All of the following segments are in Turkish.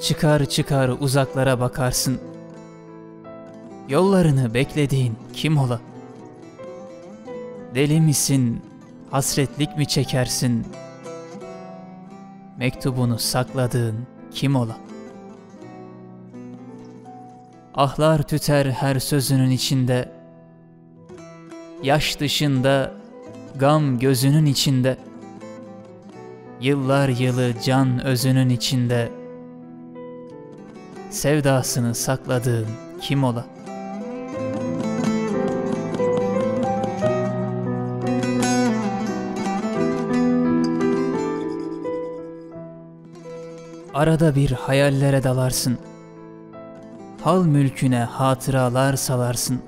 Çıkar çıkar uzaklara bakarsın. Yollarını beklediğin kim ola? Deli misin, hasretlik mi çekersin? Mektubunu sakladığın kim ola? Ahlar tüter her sözünün içinde. Yaş dışında, gam gözünün içinde. Yıllar yılı can özünün içinde. Sevdasını sakladığın kim ola? Arada bir hayallere dalarsın. Hal mülküne hatıralar salarsın.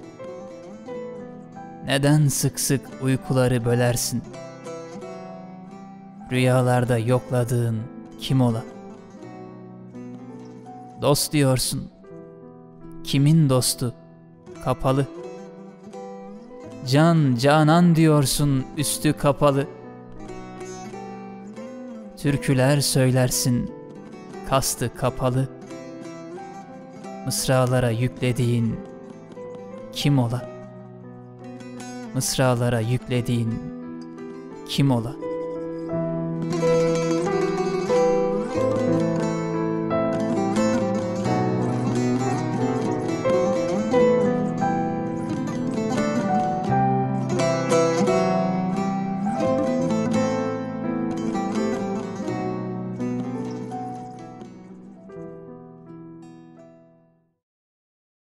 Neden sık sık uykuları bölersin? Rüyalarda yokladığın kim ola? Dost diyorsun. Kimin dostu? Kapalı. Can canan diyorsun üstü kapalı. Türküler söylersin kastı kapalı. Mısralara yüklediğin kim ola? Mısralara yüklediğin kim ola?